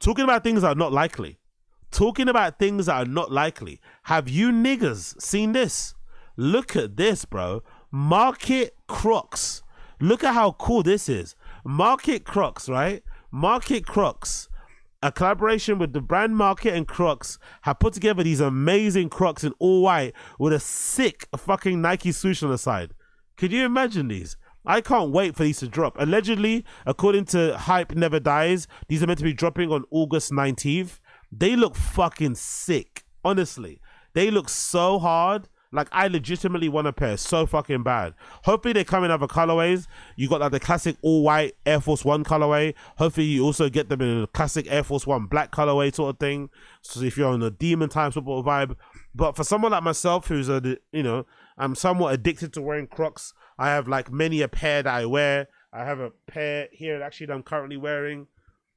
Talking about things that are not likely. Talking about things that are not likely. Have you niggas seen this? Look at this, bro. Market Crocs. Look at how cool this is. Market Crocs, right? Market Crocs a collaboration with the brand Market and Crocs have put together these amazing Crocs in all white with a sick fucking Nike swoosh on the side. Could you imagine these? I can't wait for these to drop. Allegedly, according to Hype Never Dies, these are meant to be dropping on August 19th. They look fucking sick. Honestly, they look so hard. Like I legitimately want a pair so fucking bad. Hopefully they come in other colorways. You got like the classic all white Air Force One colorway. Hopefully you also get them in a classic Air Force One black colorway sort of thing. So if you're on a demon time sort of vibe. But for someone like myself who's a you know, I'm somewhat addicted to wearing Crocs. I have like many a pair that I wear. I have a pair here actually that I'm currently wearing.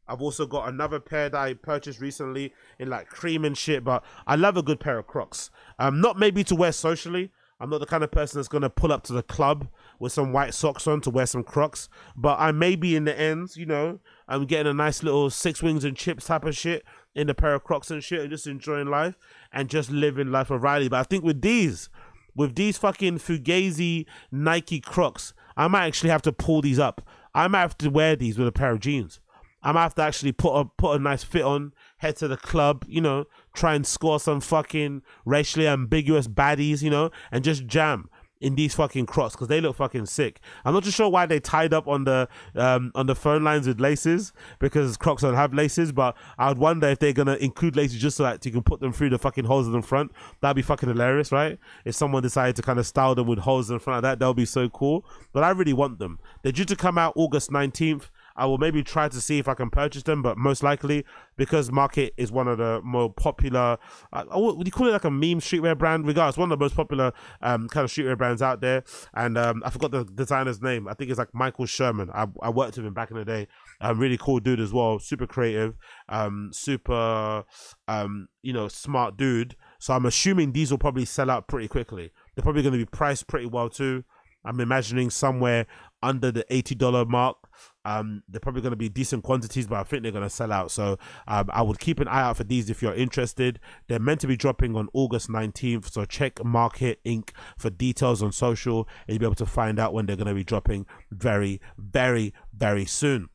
I've also got another pair that I purchased recently in like cream and shit, but I love a good pair of Crocs. Um, not maybe to wear socially. I'm not the kind of person that's gonna pull up to the club with some white socks on to wear some Crocs, but I may be in the ends, you know. I'm getting a nice little six wings and chips type of shit in a pair of Crocs and shit, and just enjoying life and just living life of Riley. But I think with these, with these fucking Fugazi Nike Crocs, I might actually have to pull these up. I might have to wear these with a pair of jeans. I might have to actually put a put a nice fit on, head to the club, you know, try and score some fucking racially ambiguous baddies, you know, and just jam in these fucking crocs because they look fucking sick. I'm not too sure why they tied up on the um on the phone lines with laces because Crocs don't have laces, but I would wonder if they're gonna include laces just so that you can put them through the fucking holes in the front. That'd be fucking hilarious, right? If someone decided to kind of style them with holes in front of that, that would be so cool. But I really want them. They're due to come out August 19th. I will maybe try to see if I can purchase them, but most likely because Market is one of the more popular. Uh, would you call it like a meme streetwear brand? Regardless, one of the most popular um, kind of streetwear brands out there. And um, I forgot the designer's name. I think it's like Michael Cherman. I, I worked with him back in the day. Um, really cool dude as well. Super creative. Um, super, um, you know, smart dude. So I'm assuming these will probably sell out pretty quickly. They're probably going to be priced pretty well too. I'm imagining somewhere under the $80 mark. Um, they're probably going to be decent quantities, but I think they're going to sell out. So um, I would keep an eye out for these if you're interested. They're meant to be dropping on August 19th. So check Market Inc. for details on social and you'll be able to find out when they're going to be dropping very, very, very soon.